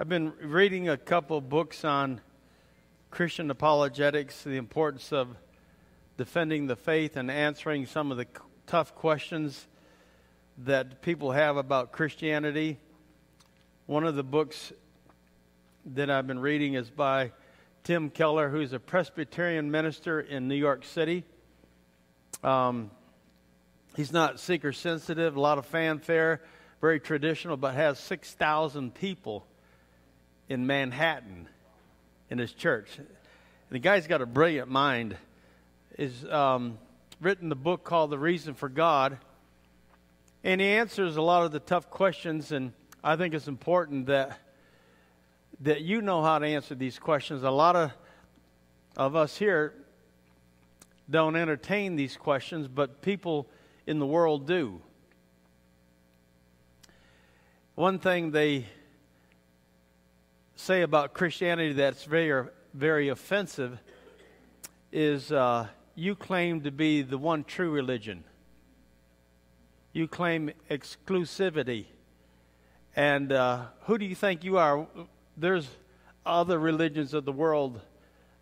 I've been reading a couple books on Christian apologetics, the importance of defending the faith and answering some of the tough questions that people have about Christianity. One of the books that I've been reading is by Tim Keller, who's a Presbyterian minister in New York City. Um, he's not seeker sensitive, a lot of fanfare, very traditional, but has 6,000 people in Manhattan in his church. The guy's got a brilliant mind. Is um, written the book called The Reason for God, and he answers a lot of the tough questions. And I think it's important that that you know how to answer these questions. A lot of of us here don't entertain these questions, but people in the world do. One thing they say about Christianity that's very, very offensive is uh, you claim to be the one true religion. You claim exclusivity. And uh, who do you think you are? There's other religions of the world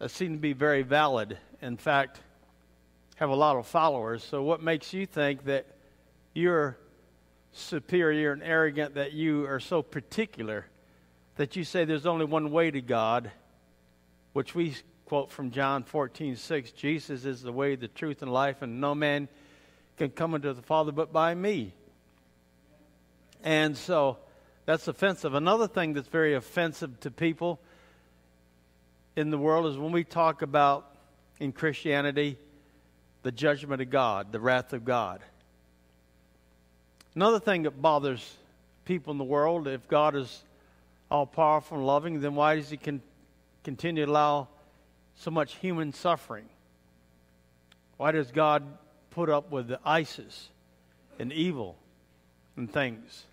that seem to be very valid. In fact, have a lot of followers. So, what makes you think that you're superior and arrogant, that you are so particular? That you say there's only one way to God, which we quote from John 14, 6. Jesus is the way, the truth, and life, and no man can come unto the Father but by me. And so that's offensive. Another thing that's very offensive to people in the world is when we talk about in Christianity the judgment of God, the wrath of God. Another thing that bothers people in the world, if God is all powerful and loving, then why does he con- continue to allow so much human suffering? Why does God put up with the ISIS and evil and things?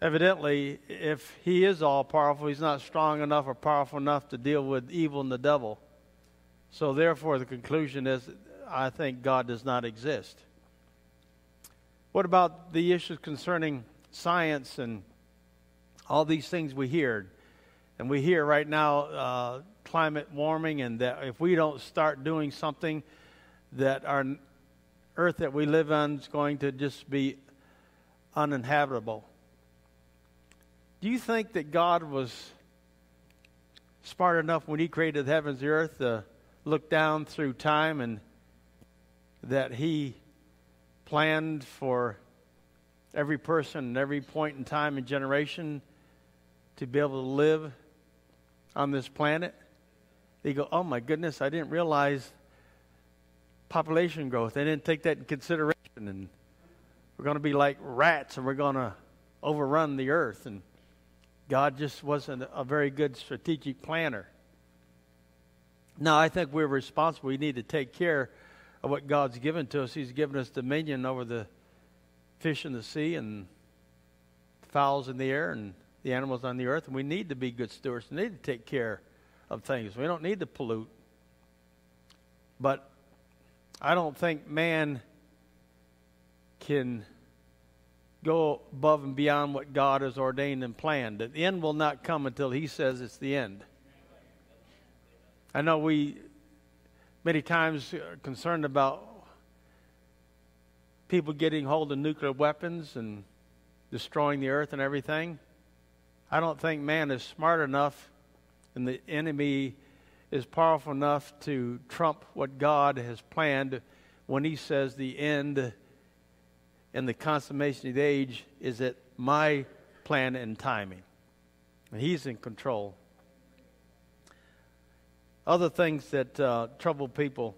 Evidently, if he is all powerful, he's not strong enough or powerful enough to deal with evil and the devil. So, therefore, the conclusion is I think God does not exist. What about the issues concerning science and all these things we hear. And we hear right now uh, climate warming, and that if we don't start doing something, that our earth that we live on is going to just be uninhabitable. Do you think that God was smart enough when He created the heavens and the earth to look down through time and that He planned for every person and every point in time and generation to be able to live on this planet, they go, oh my goodness, I didn't realize population growth. They didn't take that in consideration. And we're going to be like rats and we're going to overrun the earth. And God just wasn't a very good strategic planner. Now, I think we're responsible. We need to take care of what God's given to us. He's given us dominion over the fish in the sea and fowls in the air and the animals on the earth, and we need to be good stewards. We need to take care of things. We don't need to pollute. But I don't think man can go above and beyond what God has ordained and planned. The end will not come until He says it's the end. I know we many times are concerned about people getting hold of nuclear weapons and destroying the earth and everything. I don't think man is smart enough and the enemy is powerful enough to trump what God has planned when he says the end and the consummation of the age is at my plan and timing. And he's in control. Other things that uh, trouble people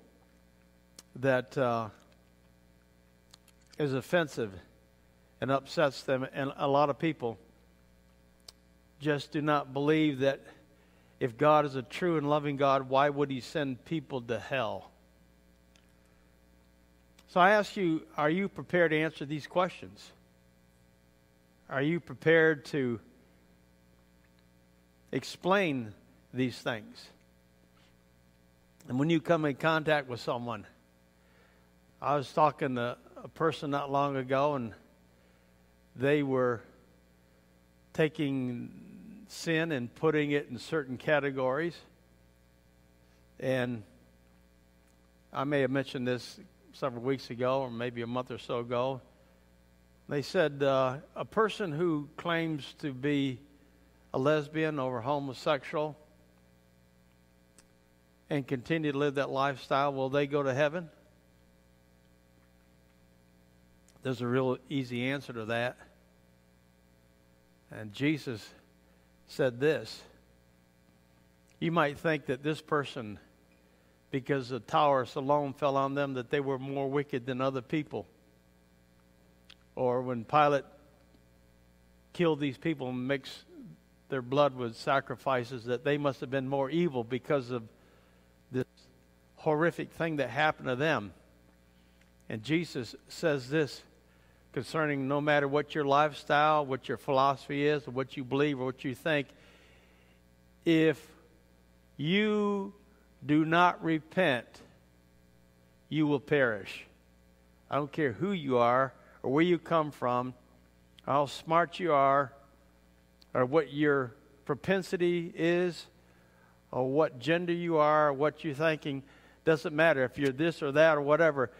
that uh, is offensive and upsets them, and a lot of people just do not believe that if God is a true and loving God, why would He send people to hell? So I ask you, are you prepared to answer these questions? Are you prepared to explain these things? And when you come in contact with someone, I was talking to a person not long ago, and they were taking sin and putting it in certain categories. And I may have mentioned this several weeks ago, or maybe a month or so ago. They said uh, a person who claims to be a lesbian or homosexual and continue to live that lifestyle, will they go to heaven? There's a real easy answer to that. And Jesus said this You might think that this person, because the tower of Siloam fell on them, that they were more wicked than other people. Or when Pilate killed these people and mixed their blood with sacrifices, that they must have been more evil because of this horrific thing that happened to them. And Jesus says this concerning no matter what your lifestyle, what your philosophy is, what you believe, or what you think, if you do not repent, you will perish. I don't care who you are or where you come from, how smart you are, or what your propensity is, or what gender you are, or what you're thinking. Doesn't matter if you're this or that or whatever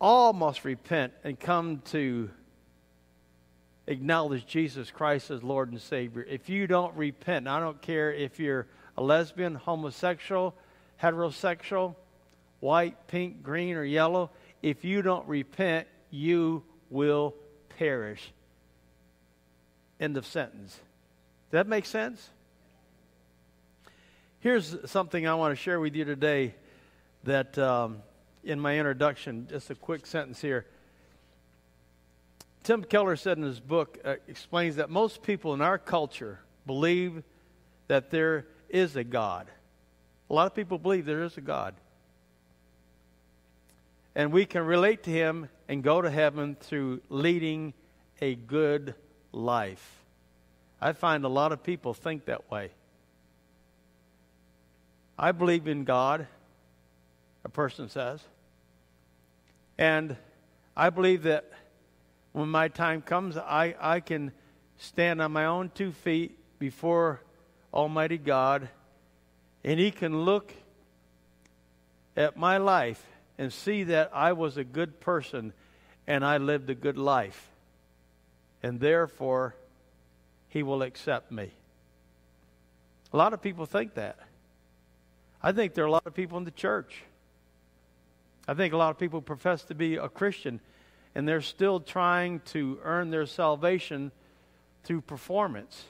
all must repent and come to acknowledge Jesus Christ as Lord and Savior. If you don't repent, I don't care if you're a lesbian, homosexual, heterosexual, white, pink, green, or yellow, if you don't repent, you will perish. End of sentence. Does that make sense? Here's something I want to share with you today that um, in my introduction, just a quick sentence here. Tim Keller said in his book, uh, explains that most people in our culture believe that there is a God. A lot of people believe there is a God. And we can relate to Him and go to heaven through leading a good life. I find a lot of people think that way. I believe in God, a person says. And I believe that when my time comes, I, I can stand on my own two feet before Almighty God, and He can look at my life and see that I was a good person and I lived a good life. And therefore, He will accept me. A lot of people think that. I think there are a lot of people in the church I think a lot of people profess to be a Christian and they're still trying to earn their salvation through performance.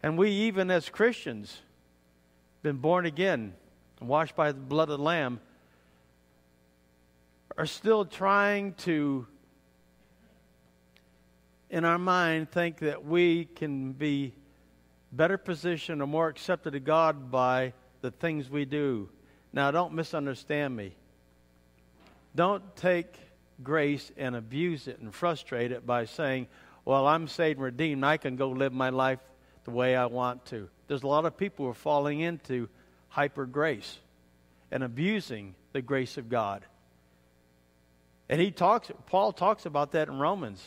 And we, even as Christians, been born again, and washed by the blood of the Lamb, are still trying to, in our mind, think that we can be better positioned or more accepted to God by the things we do now, don't misunderstand me. Don't take grace and abuse it and frustrate it by saying, well, I'm saved and redeemed. I can go live my life the way I want to. There's a lot of people who are falling into hyper grace and abusing the grace of God. And he talks, Paul talks about that in Romans,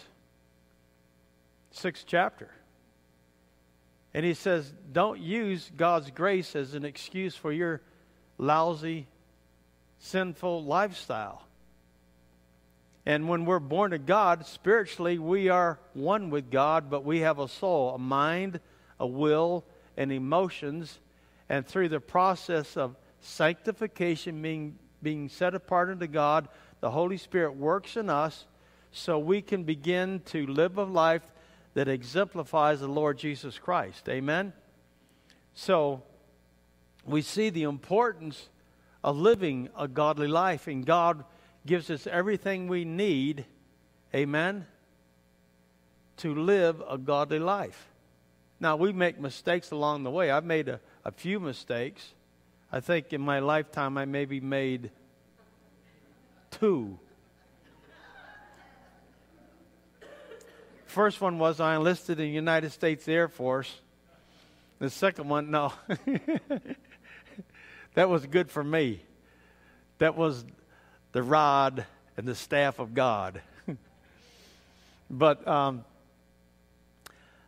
sixth chapter. And he says, don't use God's grace as an excuse for your lousy, sinful lifestyle. And when we're born of God, spiritually, we are one with God, but we have a soul, a mind, a will, and emotions. And through the process of sanctification, being, being set apart unto God, the Holy Spirit works in us so we can begin to live a life that exemplifies the Lord Jesus Christ. Amen? So, we see the importance of living a godly life, and God gives us everything we need, amen, to live a godly life. Now, we make mistakes along the way. I've made a, a few mistakes. I think in my lifetime I maybe made two. First one was I enlisted in the United States Air Force. The second one, no. That was good for me. That was the rod and the staff of God. but um,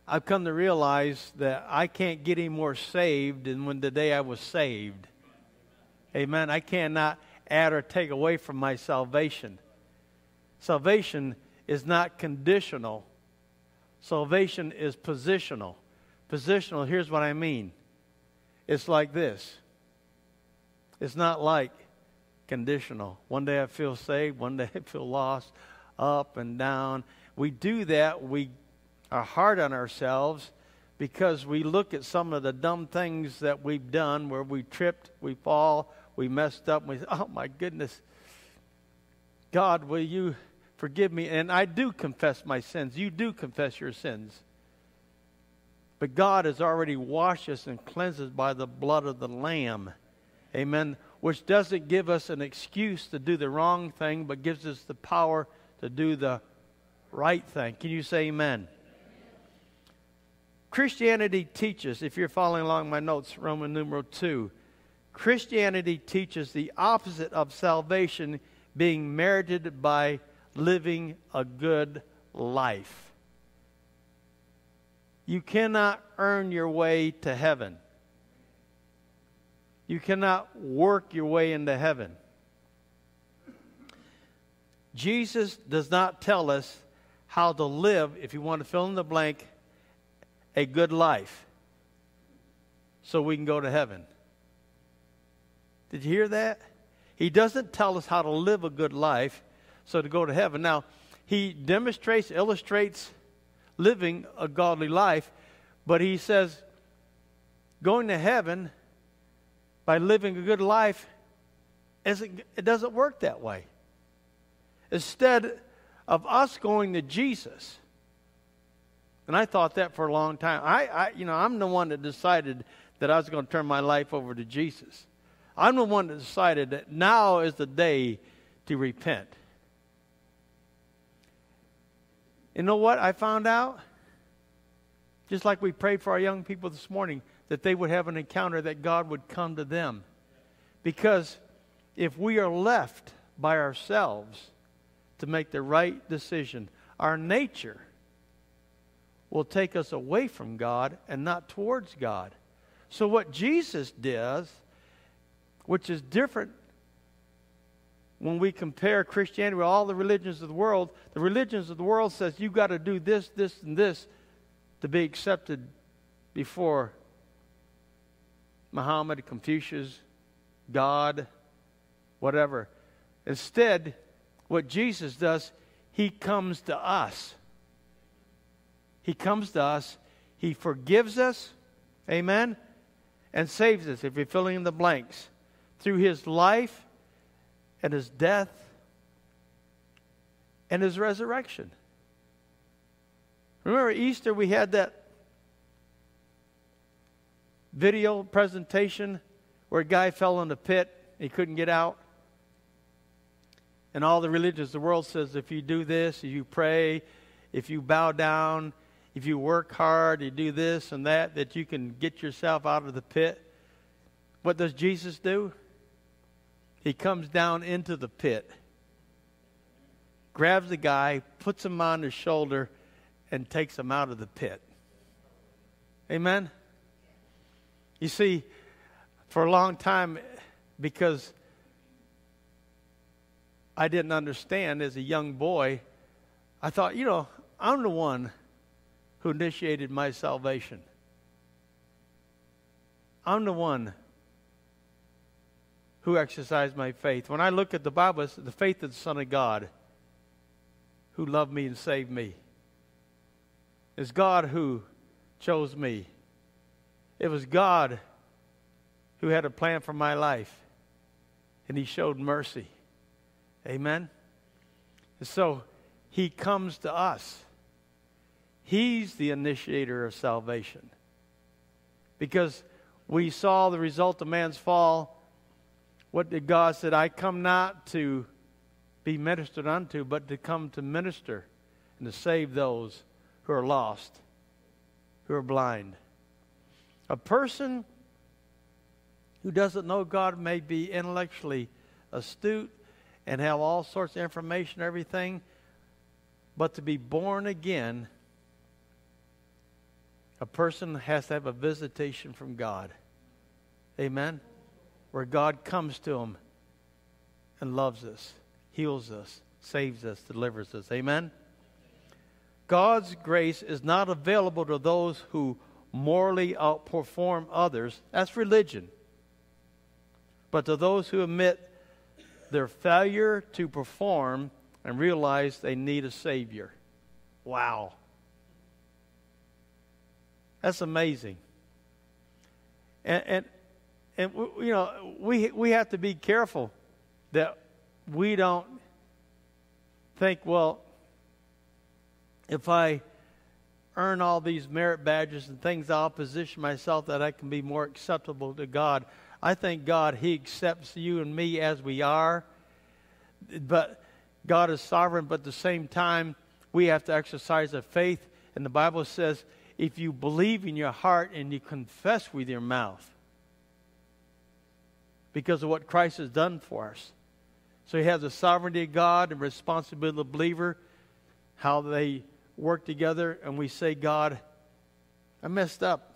I've come to realize that I can't get any more saved than when the day I was saved. Amen. I cannot add or take away from my salvation. Salvation is not conditional, salvation is positional. Positional, here's what I mean it's like this it's not like conditional. One day I feel saved, one day I feel lost, up and down. We do that, we are hard on ourselves because we look at some of the dumb things that we've done where we tripped, we fall, we messed up, and we say, oh my goodness, God, will you forgive me? And I do confess my sins. You do confess your sins. But God has already washed us and cleansed us by the blood of the Lamb. Amen. Which doesn't give us an excuse to do the wrong thing, but gives us the power to do the right thing. Can you say amen? Christianity teaches, if you're following along my notes, Roman numeral 2, Christianity teaches the opposite of salvation being merited by living a good life. You cannot earn your way to heaven. You cannot work your way into heaven. Jesus does not tell us how to live, if you want to fill in the blank, a good life so we can go to heaven. Did you hear that? He doesn't tell us how to live a good life so to go to heaven. Now, he demonstrates, illustrates living a godly life, but he says going to heaven by living a good life it doesn't work that way. Instead of us going to Jesus, and I thought that for a long time. I, I you know, I'm the one that decided that I was going to turn my life over to Jesus. I'm the one that decided that now is the day to repent. You know what I found out? Just like we prayed for our young people this morning, that they would have an encounter that God would come to them. Because if we are left by ourselves to make the right decision, our nature will take us away from God and not towards God. So, what Jesus does which is different when we compare Christianity with all the religions of the world. The religions of the world says you've got to do this, this, and this to be accepted before Muhammad, Confucius, God, whatever. Instead, what Jesus does, he comes to us. He comes to us. He forgives us. Amen. And saves us if you're filling in the blanks through his life and his death and his resurrection. Remember Easter, we had that video presentation where a guy fell in the pit, he couldn't get out. And all the religions of the world says if you do this, if you pray, if you bow down, if you work hard, you do this and that, that you can get yourself out of the pit. What does Jesus do? He comes down into the pit, grabs the guy, puts him on his shoulder, and takes him out of the pit. Amen? You see, for a long time, because I didn't understand as a young boy, I thought, you know, I'm the one who initiated my salvation. I'm the one who exercised my faith. When I look at the Bible, it's the faith of the Son of God who loved me and saved me. It's God who chose me. It was God who had a plan for my life, and He showed mercy. Amen? And so He comes to us. He's the initiator of salvation. Because we saw the result of man's fall what did God said, I come not to be ministered unto, but to come to minister and to save those who are lost, who are blind. A person who doesn't know God may be intellectually astute and have all sorts of information, everything, but to be born again A person has to have a visitation from God. Amen? Where God comes to him and loves us, heals us, saves us, delivers us. Amen? God's grace is not available to those who morally outperform others. That's religion. But to those who admit their failure to perform and realize they need a Savior. Wow. That's amazing. And, and, and you know, we, we have to be careful that we don't think, well, if I earn all these merit badges and things, I'll position myself that I can be more acceptable to God. I thank God He accepts you and me as we are. But God is sovereign, but at the same time, we have to exercise a faith. And the Bible says, if you believe in your heart and you confess with your mouth because of what Christ has done for us. So he has the sovereignty of God and responsibility of the believer, how they work together, and we say, God, I messed up.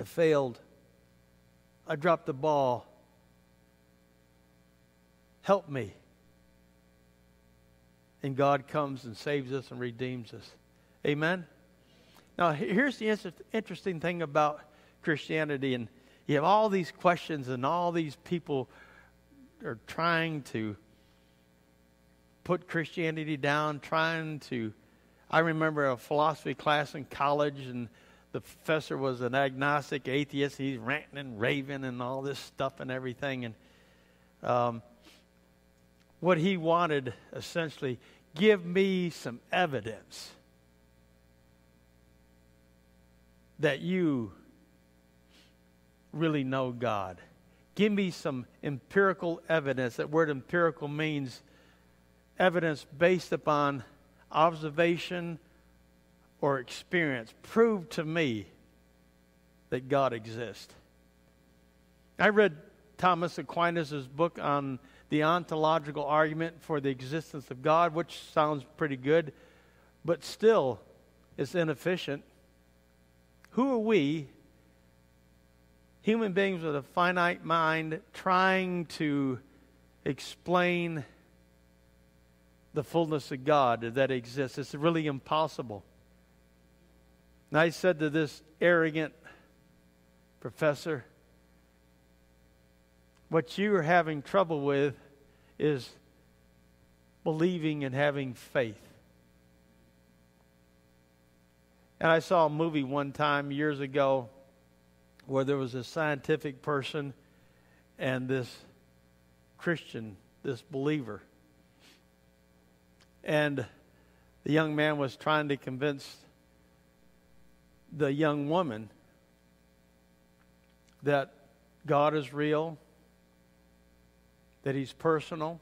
I failed. I dropped the ball. Help me. And God comes and saves us and redeems us. Amen? Now, here's the interesting thing about Christianity. And you have all these questions, and all these people are trying to put Christianity down, trying to. I remember a philosophy class in college, and the professor was an agnostic atheist. He's ranting and raving and all this stuff and everything. And um, what he wanted, essentially, give me some evidence that you really know God. Give me some empirical evidence. That word empirical means evidence based upon observation or experience. Prove to me that God exists. I read Thomas Aquinas' book on the ontological argument for the existence of God, which sounds pretty good, but still is inefficient. Who are we, human beings with a finite mind, trying to explain the fullness of God that exists. It's really impossible. And I said to this arrogant professor, what you are having trouble with is believing and having faith. And I saw a movie one time years ago where there was a scientific person and this Christian, this believer. And the young man was trying to convince the young woman that God is real, that He's personal,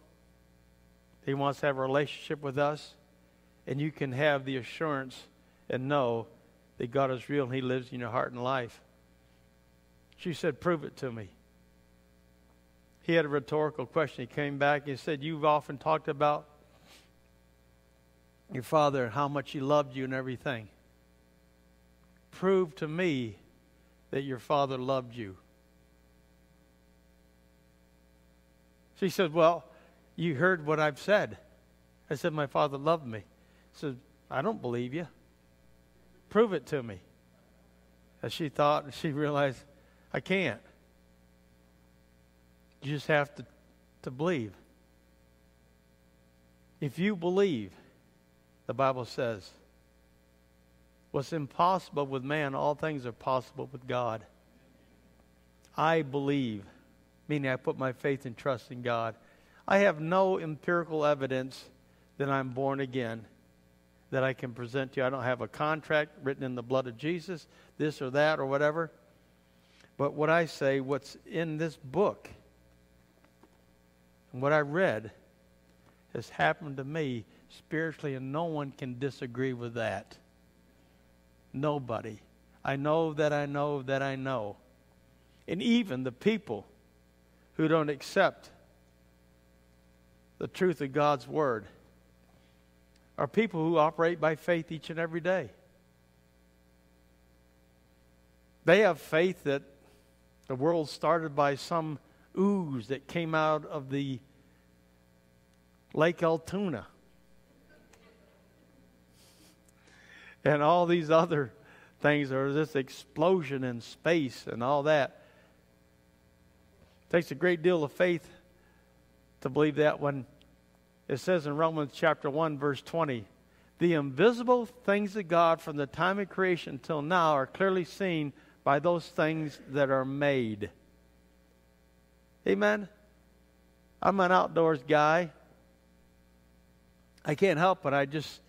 He wants to have a relationship with us, and you can have the assurance and know that God is real and He lives in your heart and life. She said, Prove it to me. He had a rhetorical question. He came back and he said, You've often talked about your father how much he loved you and everything. Prove to me that your father loved you. She said, Well, you heard what I've said. I said, My father loved me. He said, I don't believe you. Prove it to me. As she thought, and she realized, I can't. You just have to, to believe. If you believe, the Bible says, what's impossible with man, all things are possible with God. I believe, meaning I put my faith and trust in God. I have no empirical evidence that I'm born again that I can present to you. I don't have a contract written in the blood of Jesus, this or that or whatever. But what I say, what's in this book, and what I read, has happened to me spiritually, and no one can disagree with that. Nobody. I know that I know that I know. And even the people who don't accept the truth of God's Word are people who operate by faith each and every day. They have faith that the world started by some ooze that came out of the Lake Altoona. And all these other things are this explosion in space and all that. It takes a great deal of faith to believe that when it says in Romans chapter 1 verse 20, the invisible things of God from the time of creation until now are clearly seen by those things that are made. Amen. I'm an outdoors guy. I can't help but I just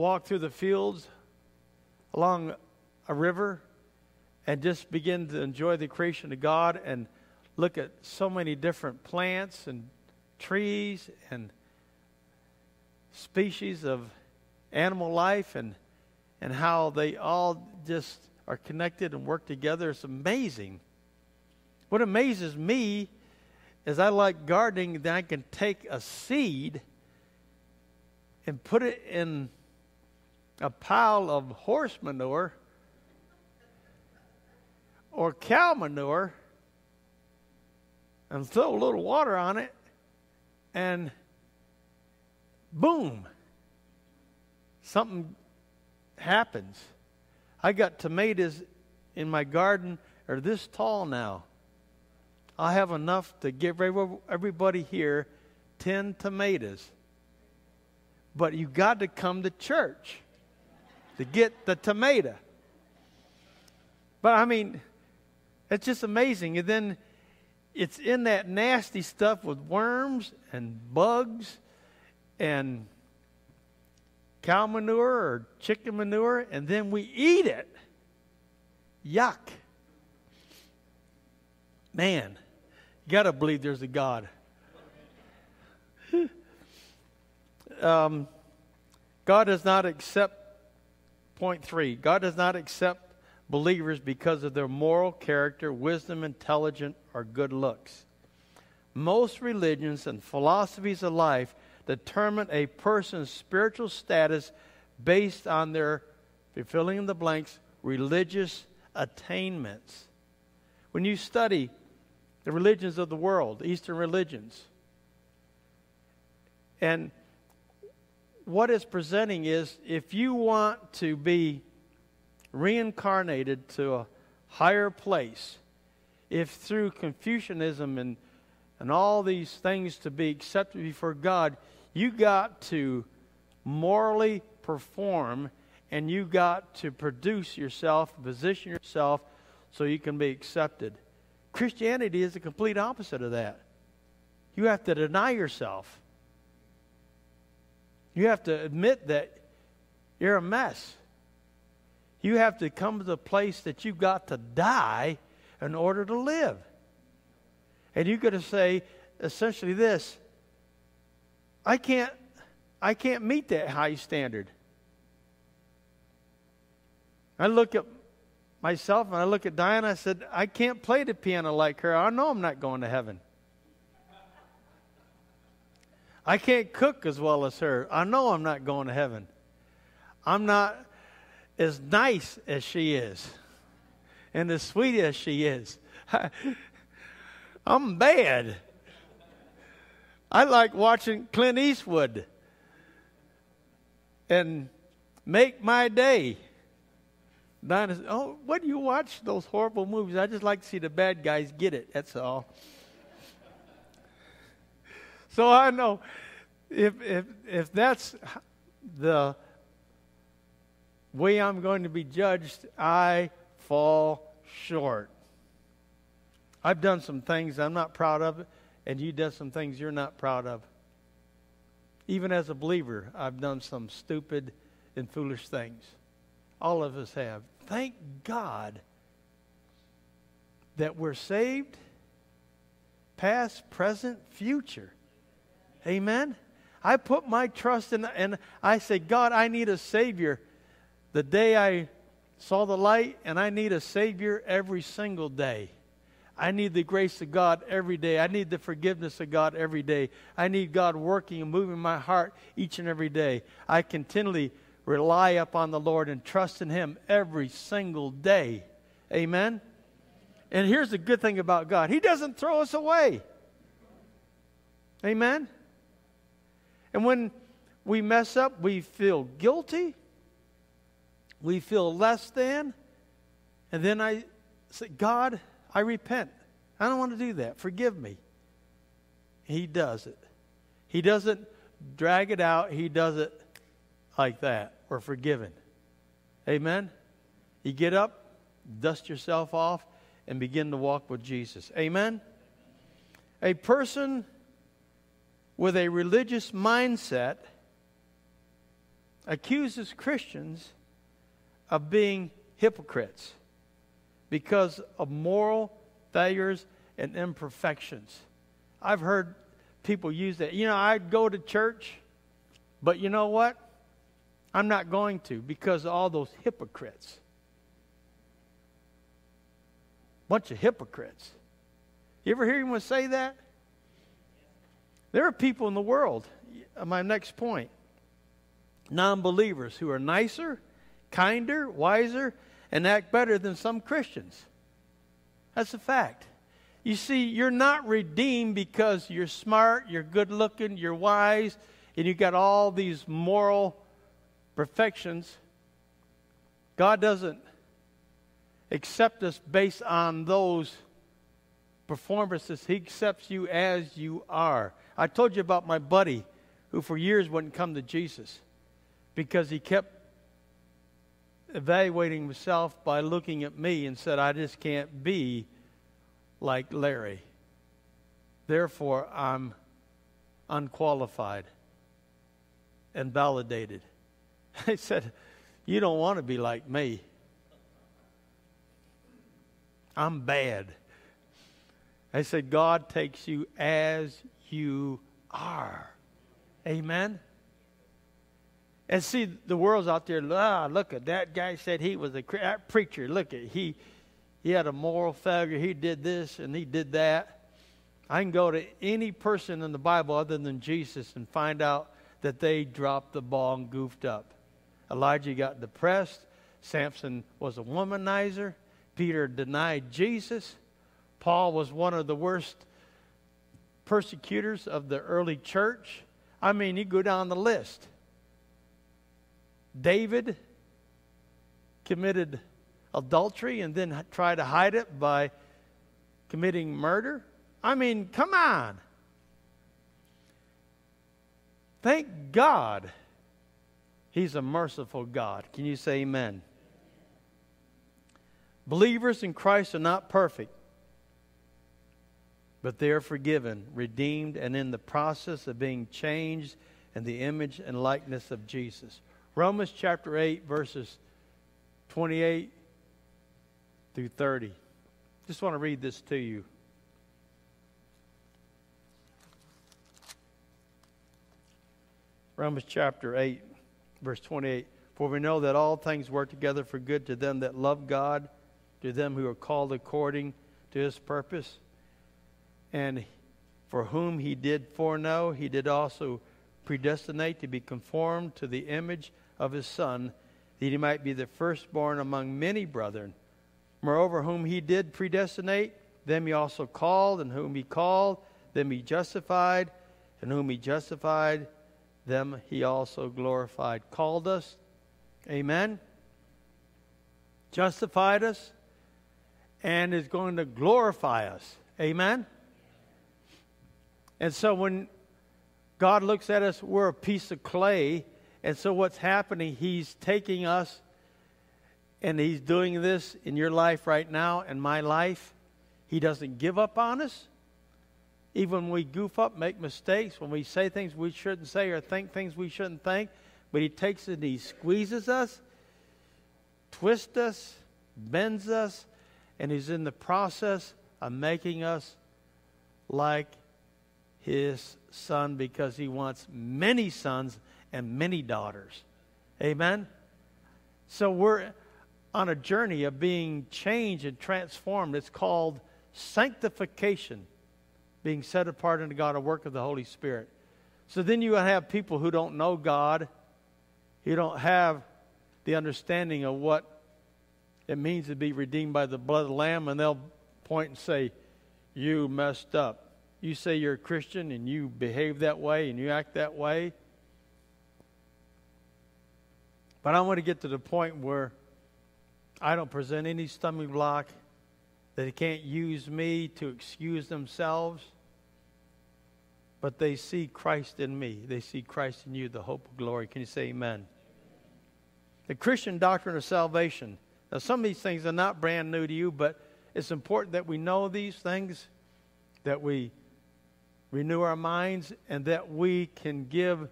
walk through the fields along a river and just begin to enjoy the creation of God and look at so many different plants and trees and species of animal life and and how they all just are connected and work together. It's amazing. What amazes me is I like gardening that I can take a seed and put it in a pile of horse manure or cow manure and throw a little water on it and boom something happens. I got tomatoes in my garden. Are this tall now. I have enough to give everybody here 10 tomatoes. But you got to come to church to get the tomato. But I mean, it's just amazing. And then it's in that nasty stuff with worms and bugs and cow manure or chicken manure, and then we eat it. Yuck. Man, you got to believe there's a God. um, God does not accept Point three God does not accept believers because of their moral character, wisdom, intelligence, or good looks. Most religions and philosophies of life determine a person's spiritual status based on their, filling in the blanks, religious attainments. When you study the religions of the world, Eastern religions, and what it's presenting is if you want to be reincarnated to a higher place, if through Confucianism and, and all these things to be accepted before God, you got to morally perform and you got to produce yourself, position yourself so you can be accepted. Christianity is the complete opposite of that. You have to deny yourself. You have to admit that you're a mess. You have to come to the place that you've got to die in order to live. And you've got to say essentially this I can't I can't meet that high standard. I look at myself and I look at Diana, I said, I can't play the piano like her. I know I'm not going to heaven. I can't cook as well as her. I know I'm not going to heaven. I'm not as nice as she is and as sweet as she is. I'm bad. I like watching Clint Eastwood and make my day. Dinah says, Oh, what do you watch those horrible movies? I just like to see the bad guys get it. That's all. So I know if, if, if that's the way I'm going to be judged, I fall short. I've done some things I'm not proud of, and you done some things you're not proud of. Even as a believer, I've done some stupid and foolish things. All of us have. Thank God that we're saved, past, present, future. Amen? I put my trust in, and I say, God, I need a Savior. The day I saw the light, and I need a Savior every single day. I need the grace of God every day. I need the forgiveness of God every day. I need God working and moving my heart each and every day. I continually rely upon the Lord and trust in Him every single day. Amen? And here's the good thing about God He doesn't throw us away. Amen? And when we mess up, we feel guilty, we feel less than, and then I say, God, I repent. I don't want to do that. Forgive me. He does it. He doesn't drag it out, He does it like that. We're forgiven. Amen? You get up, dust yourself off, and begin to walk with Jesus. Amen? A person with a religious mindset accuses Christians of being hypocrites because of moral failures and imperfections. I've heard people use that. You know, I'd go to church, but you know what? I'm not going to because of all those hypocrites. Bunch of hypocrites. You ever hear anyone say that? There are people in the world, my next point, non believers who are nicer, kinder, wiser, and act better than some Christians. That's a fact. You see, you're not redeemed because you're smart, you're good looking, you're wise, and you've got all these moral perfections. God doesn't accept us based on those performances. He accepts you as you are. I told you about my buddy who for years wouldn't come to Jesus because he kept evaluating himself by looking at me and said, I just can't be like Larry. Therefore, I'm unqualified and validated. I said, You don't want to be like me. I'm bad. I said, God takes you as you are. Amen. And see, the world's out there. Ah, look at that guy said he was a preacher. Look at he he had a moral failure. He did this and he did that. I can go to any person in the Bible other than Jesus and find out that they dropped the ball and goofed up. Elijah got depressed. Samson was a womanizer. Peter denied Jesus. Paul was one of the worst persecutors of the early church. I mean, you go down the list. David committed adultery and then tried to hide it by committing murder? I mean, come on. Thank God He's a merciful God. Can you say amen? Believers in Christ are not perfect, but they are forgiven, redeemed, and in the process of being changed in the image and likeness of Jesus. Romans chapter 8, verses 28 through 30. Just want to read this to you. Romans chapter 8, verse 28. For we know that all things work together for good to them that love God, to them who are called according to his purpose. And for whom he did foreknow, he did also predestinate to be conformed to the image of his Son, that he might be the firstborn among many brethren. Moreover, whom he did predestinate, them he also called, and whom he called, them he justified, and whom he justified, them he also glorified. Called us, amen, justified us, and is going to glorify us, amen. And so when God looks at us, we're a piece of clay, and so what's happening, he's taking us and He's doing this in your life right now and my life. He doesn't give up on us. Even when we goof up, make mistakes, when we say things we shouldn't say or think things we shouldn't think, but He takes it and He squeezes us, twists us, bends us, and He's in the process of making us like His Son because He wants many sons and many daughters. Amen? So we're on a journey of being changed and transformed. It's called sanctification, being set apart unto God, a work of the Holy Spirit. So then you have people who don't know God, who don't have the understanding of what it means to be redeemed by the blood of the Lamb, and they'll point and say, You messed up. You say you're a Christian and you behave that way and you act that way. But I want to get to the point where I don't present any stumbling block that they can't use me to excuse themselves. But they see Christ in me. They see Christ in you, the hope of glory. Can you say amen? The Christian doctrine of salvation. Now, some of these things are not brand new to you, but it's important that we know these things, that we renew our minds, and that we can give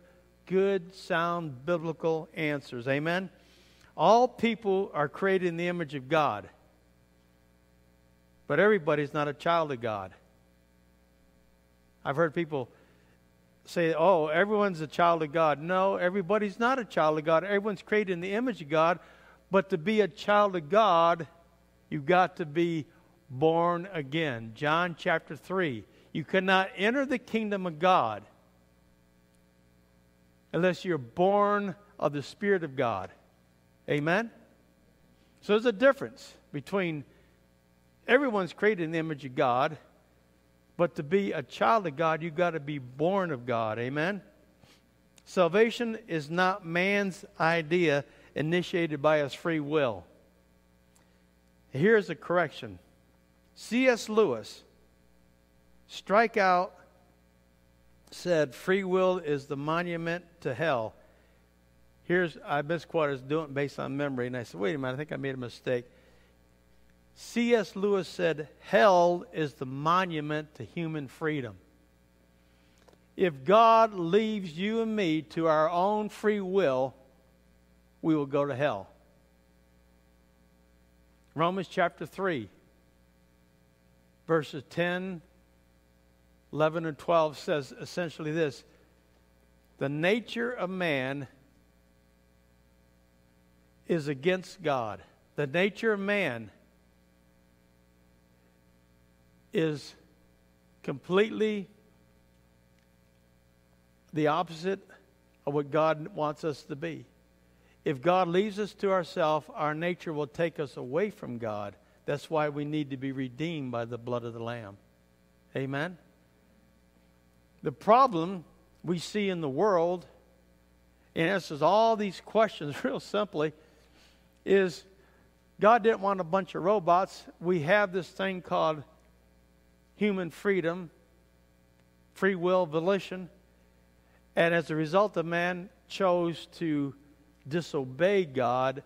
good, sound, biblical answers. Amen? All people are created in the image of God, but everybody's not a child of God. I've heard people say, oh, everyone's a child of God. No, everybody's not a child of God. Everyone's created in the image of God, but to be a child of God, you've got to be born again. John chapter 3. You cannot enter the kingdom of God unless you're born of the Spirit of God. Amen? So there's a difference between everyone's created in the image of God, but to be a child of God, you've got to be born of God. Amen? Salvation is not man's idea initiated by his free will. Here's a correction C.S. Lewis, strike out said, Free will is the monument to hell. Here's, I misquoted, doing it based on memory, and I said, wait a minute, I think I made a mistake. C.S. Lewis said, Hell is the monument to human freedom. If God leaves you and me to our own free will, we will go to hell. Romans chapter 3, verses 10 11 and 12 says essentially this The nature of man is against God. The nature of man is completely the opposite of what God wants us to be. If God leaves us to ourselves, our nature will take us away from God. That's why we need to be redeemed by the blood of the Lamb. Amen? The problem we see in the world, and answers all these questions real simply, is God didn't want a bunch of robots. We have this thing called human freedom, free will, volition. And as a result, the man chose to disobey God,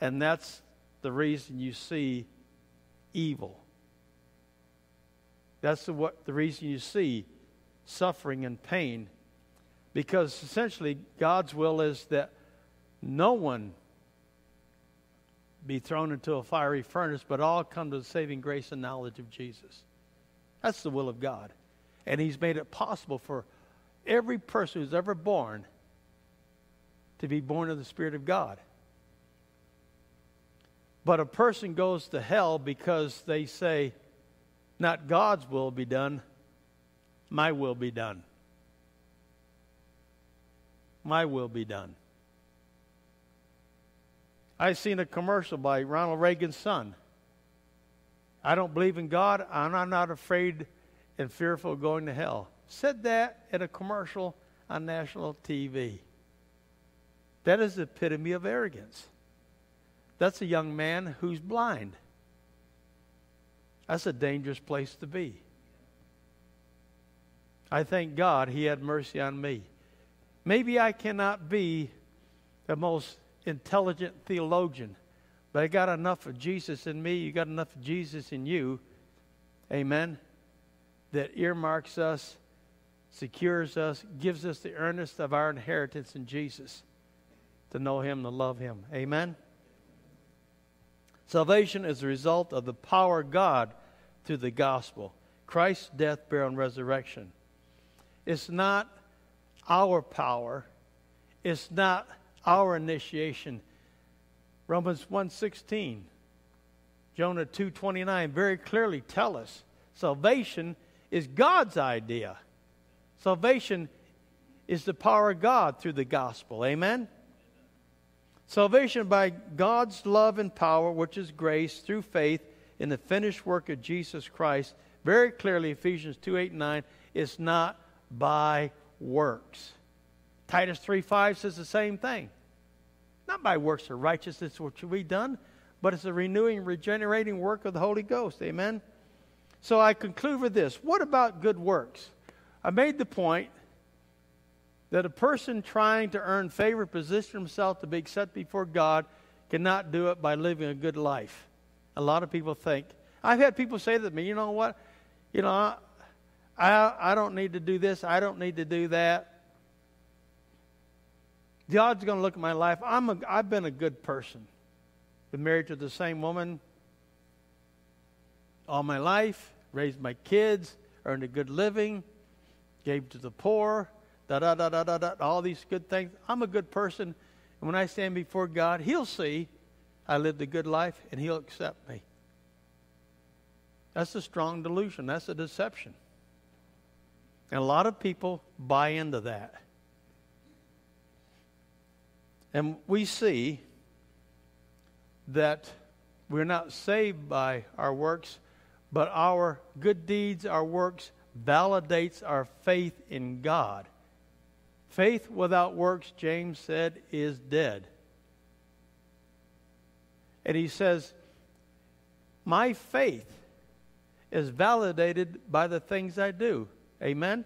and that's the reason you see evil. That's the, what, the reason you see suffering and pain. Because essentially, God's will is that no one be thrown into a fiery furnace, but all come to the saving grace and knowledge of Jesus. That's the will of God. And He's made it possible for every person who's ever born to be born of the Spirit of God. But a person goes to hell because they say, not God's will be done, my will be done. My will be done. I seen a commercial by Ronald Reagan's son. I don't believe in God. I'm not afraid and fearful of going to hell. Said that in a commercial on national TV. That is the epitome of arrogance. That's a young man who's blind. That's a dangerous place to be. I thank God he had mercy on me. Maybe I cannot be the most intelligent theologian, but I got enough of Jesus in me, you got enough of Jesus in you, amen, that earmarks us, secures us, gives us the earnest of our inheritance in Jesus to know him, to love him. Amen. Salvation is a result of the power of God through the gospel Christ's death, burial, and resurrection. It's not our power. It's not our initiation. Romans 1:16, Jonah 2:29 very clearly tell us salvation is God's idea. Salvation is the power of God through the gospel. Amen. Salvation by God's love and power, which is grace through faith in the finished work of Jesus Christ. Very clearly, Ephesians 2 8 and 9, it's not by works. Titus 3 5 says the same thing. Not by works of righteousness which be done, but it's a renewing, regenerating work of the Holy Ghost. Amen? So I conclude with this. What about good works? I made the point that a person trying to earn favor, position himself to be accepted before God, cannot do it by living a good life. A lot of people think. I've had people say to me, you know what? You know, I, I, don't need to do this. I don't need to do that. God's going to look at my life. I'm a, I've been a good person. Been married to the same woman all my life, raised my kids, earned a good living, gave to the poor, da da da da da da, all these good things. I'm a good person. And when I stand before God, He'll see I lived a good life and He'll accept me. That's a strong delusion. That's a deception. And a lot of people buy into that. And we see that we're not saved by our works, but our good deeds, our works, validates our faith in God. Faith without works, James said, is dead. And he says, My faith is validated by the things I do. Amen?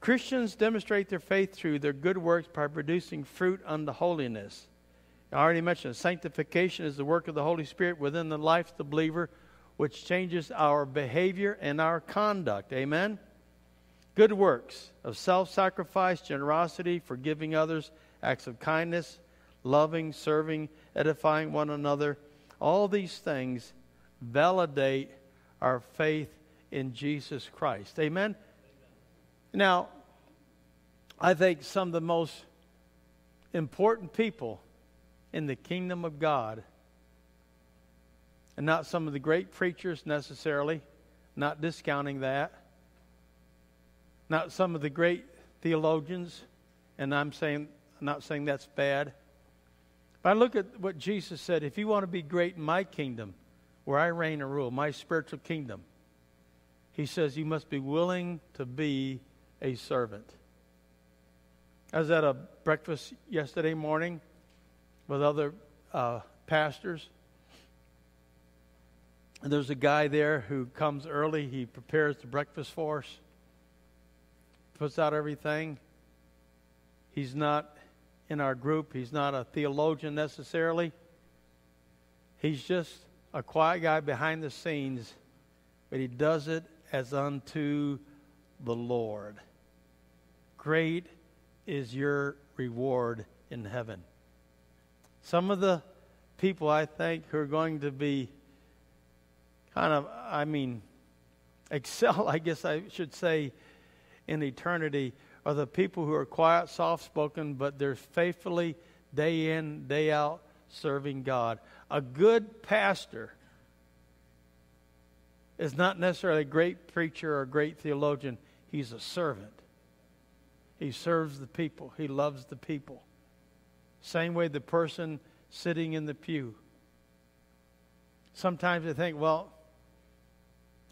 Christians demonstrate their faith through their good works by producing fruit unto holiness. I already mentioned sanctification is the work of the Holy Spirit within the life of the believer, which changes our behavior and our conduct. Amen? Good works of self sacrifice, generosity, forgiving others, acts of kindness, loving, serving, edifying one another. All these things validate our faith in Jesus Christ. Amen? Now, I think some of the most important people in the kingdom of God, and not some of the great preachers necessarily, not discounting that, not some of the great theologians, and I'm saying not saying that's bad. But I look at what Jesus said, if you want to be great in my kingdom, where I reign and rule, my spiritual kingdom, he says you must be willing to be a servant. I was at a breakfast yesterday morning with other uh, pastors. And there's a guy there who comes early. He prepares the breakfast for us, puts out everything. He's not in our group, he's not a theologian necessarily. He's just a quiet guy behind the scenes, but he does it as unto the Lord. Great is your reward in heaven. Some of the people I think who are going to be kind of, I mean, excel, I guess I should say, in eternity are the people who are quiet, soft spoken, but they're faithfully day in, day out serving God. A good pastor is not necessarily a great preacher or a great theologian, he's a servant. He serves the people, he loves the people. Same way the person sitting in the pew. Sometimes I think, well,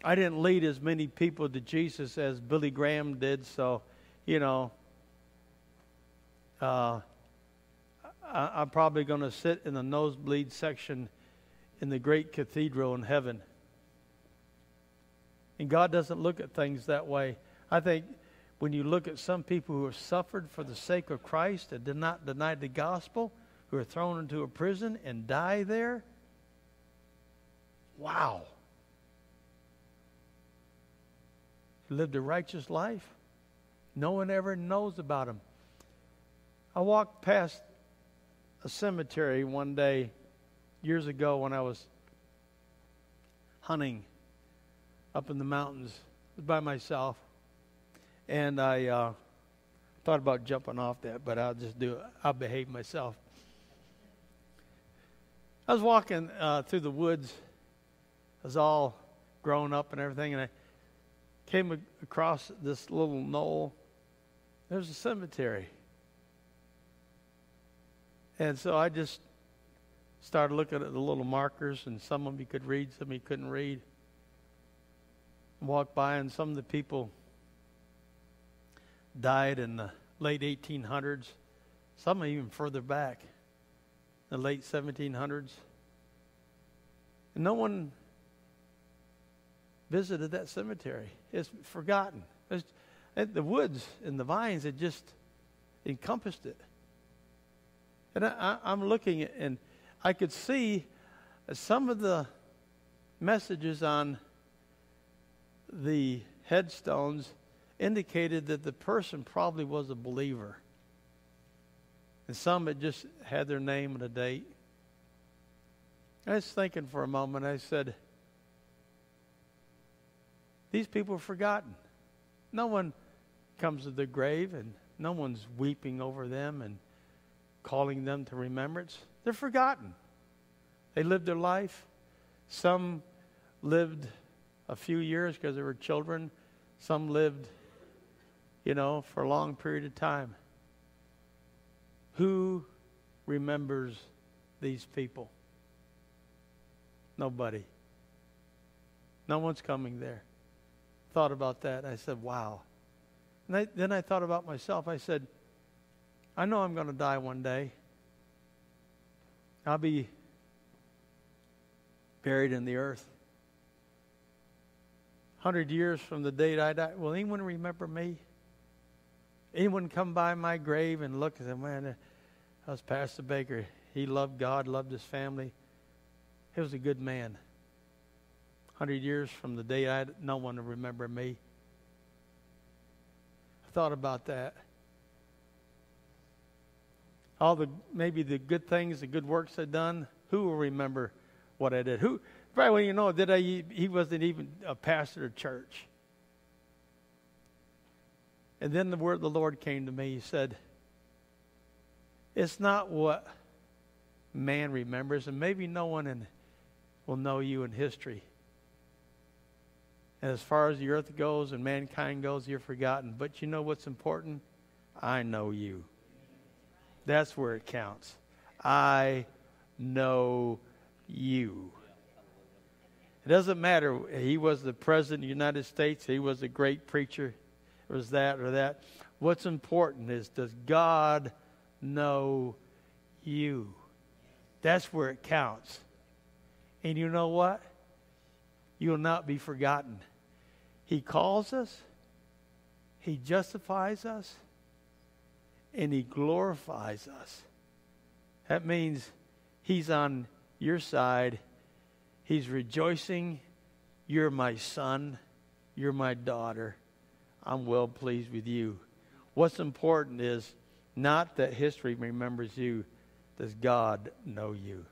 I didn't lead as many people to Jesus as Billy Graham did, so, you know, uh, I, am probably going to sit in the nosebleed section in the great cathedral in heaven. And God doesn't look at things that way. I think when you look at some people who have suffered for the sake of Christ and did not deny the gospel, who are thrown into a prison and die there, wow. Lived a righteous life. No one ever knows about him. I walked past a cemetery one day years ago when I was hunting up in the mountains by myself. And I uh, thought about jumping off that, but I'll just do it. I'll behave myself. I was walking uh, through the woods. I was all grown up and everything, and I came across this little knoll. There's a cemetery. And so I just started looking at the little markers, and some of them you could read, some you couldn't read. Walked by, and some of the people died in the late 1800s, some even further back, the late 1700s. And no one visited that cemetery. It's forgotten. The woods and the vines had just encompassed it. And I, am looking at, and I could see some of the messages on the headstones indicated that the person probably was a believer. And some had just had their name and a date. I was thinking for a moment, I said, these people are forgotten. No one comes to the grave and no one's weeping over them and calling them to remembrance. They're forgotten. They lived their life. Some lived a few years because they were children. Some lived, you know, for a long period of time. Who remembers these people? Nobody. No one's coming there. Thought about that. I said, wow. And I, then I thought about myself. I said, I know I'm going to die one day. I'll be buried in the earth. Hundred years from the date I die, will anyone remember me? Anyone come by my grave and look and say, man, that was Pastor Baker. He loved God, loved his family. He was a good man. Hundred years from the day I, no one will remember me. I thought about that all the maybe the good things, the good works I'd done, who will remember what I did? Who probably you know that I he wasn't even a pastor of church. And then the word of the Lord came to me. He said, It's not what man remembers, and maybe no one in, will know you in history. And as far as the earth goes and mankind goes, you're forgotten. But you know what's important? I know you. That's where it counts. I know you. It doesn't matter. He was the president of the United States. He was a great preacher. It was that or that. What's important is does God know you? That's where it counts. And you know what? You will not be forgotten. He calls us, He justifies us, and He glorifies us. That means He's on your side. He's rejoicing. You're my son. You're my daughter. I'm well pleased with you. What's important is not that history remembers you. Does God know you?